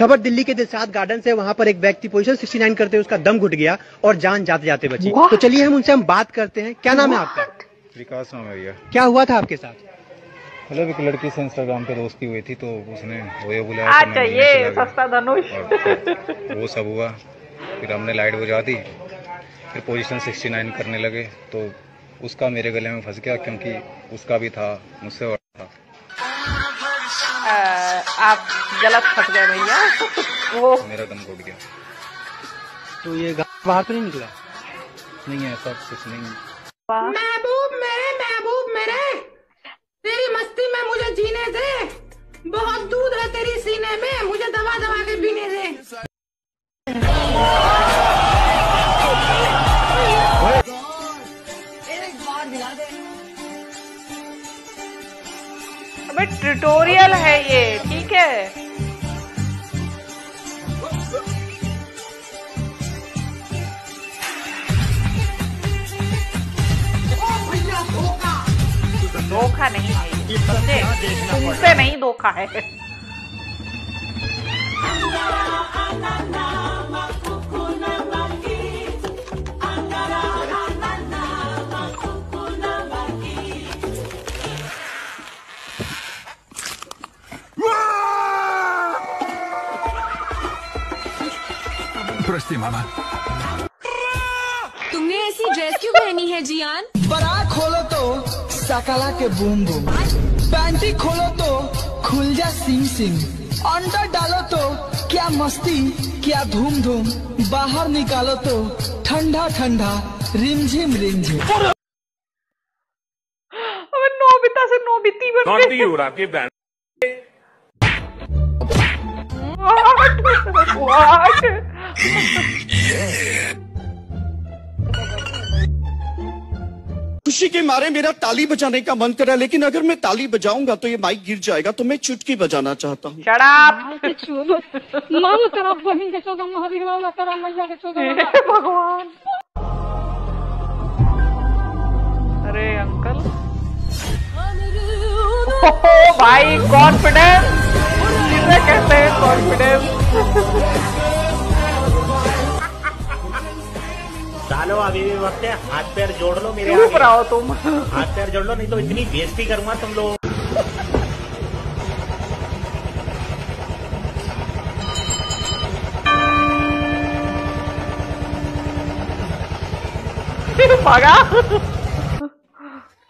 खबर दिल्ली के दिलसाद गार्डन से वहाँ पर एक व्यक्ति पोजीशन 69 करते हुए उसका दम घुट गया और जान जाते जाते बची। तो चलिए हम उनसे हम बात करते हैं। क्या नाम है आपका? विकास नाम है भैया। क्या हुआ था आपके साथ? मतलब एक लड़की से इंस्टाग्राम पे दोस्ती हुई थी तो उसने वो बुलाया तो अच्छा ये सस्ता धनुष। वो सब हुआ। फिर हमने लाइट बुझा दी। फिर पोजीशन 69 करने लगे। तो उसका मेरे गले में फंस गया क्योंकि उसका भी था मुझसे आप गलत फंस गए भैया। वो मेरा दम घुट गया। तो ये बाहर तो नहीं निकला? नहीं है सब कुछ नहीं महबूब मेरे महबूब मेरे। तेरी मस्ती में मुझे जीने दे। बहुत दूध है तेरी सीने में। मुझे अबे ट्यूटोरियल है ये ठीक है? धोखा नहीं है समझे? तुमसे नहीं धोखा है। Прости, мама. तुमने ऐसी ड्रेस क्यों पहनी है जियान बरा खोलो तो सकला के बूम बूम पैंटी खोलो तो खुल जा सिंग सिंग अंडर डालो तो क्या मस्ती क्या धूम धूम बाहर निकालो तो ठंडा ठंडा रिमझिम रिमझिम अबे नोबिता से नोबिती बन Not गई you, आपके बैंड What? What? खुशी के मारे मेरा ताली बजाने का मन कर रहा है लेकिन अगर मैं ताली बजाऊँगा तो ये माइक गिर जाएगा तो मैं चुटकी बजाना चाहता हूँ। हे भगवान। अरे अंकल। ओहो भाई कॉन्फिडेंस कहते हैं कॉन्फिडेंस अभी भी वक्त है। हाथ पैर जोड़ लो मेरे चुप आगे। रहो तुम? हाथ पैर जोड़ लो नहीं तो इतनी बेइज्जती करूँगा तुम लोग भागा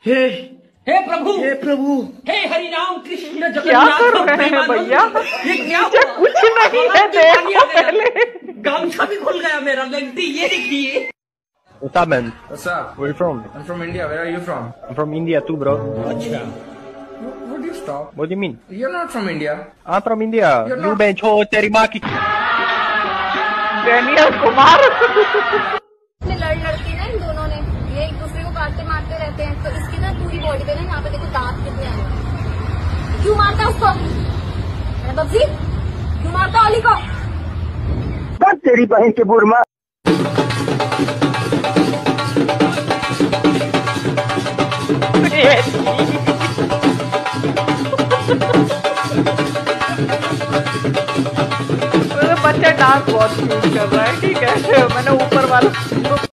हे प्रभु! हे प्रभु! हे हरि राम कृष्ण क्या कर रहे हैं भैया? नीचे कुछ नहीं है देखो पहले। गामछा भी खुल गया मेरा लगती ये देखिए What's up, man? What's up? Where you from? I'm from India. Where are you from? I'm from India too, bro. Acha. Do you stop? What do you mean? You're not from India. I'm from India. You're You not- ben cho terimaki. Daniel Kumar लड़ लड़के ना इन दोनों ने ये एक दूसरे को काटते मारते रहते हैं तो इसकी ना पूरी बॉडी पे ना यहाँ पे देखो दांत कितने आए हैं। क्यों मारता उसको अरे बब्जी क्यों मारता ओली को तेरी बहन के बुरमा बच्चा डांस बहुत कर रहा है ठीक है? मैंने ऊपर वाला